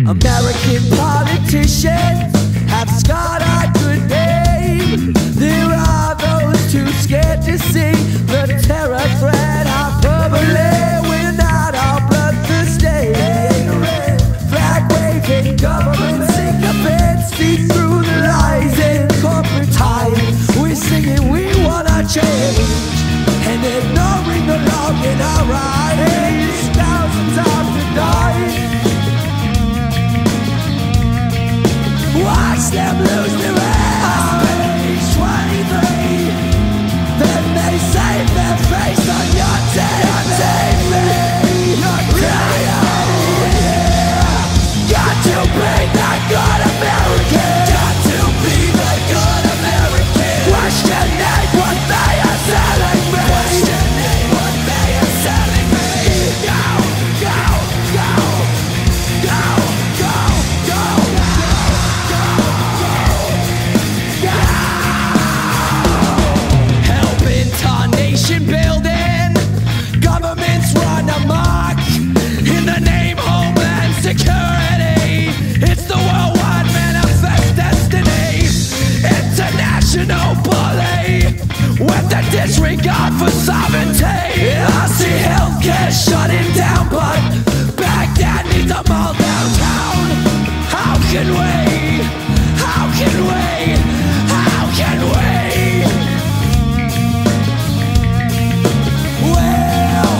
Hmm. American politicians have scarred our good name. There are those too scared to see them lose their head. Page 23. Then they save their face on your TV. Your TV. Got It's the worldwide manifest destiny. International bully with a disregard for sovereignty. I see healthcare shutting down, but Baghdad needs them all downtown. How can we? How can we? How can we? Well,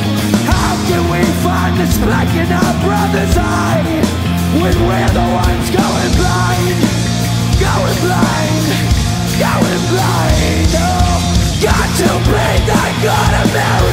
how can we find the speck in our brother's eye when we're the ones going blind, going blind, going blind? Oh, got to be the good American.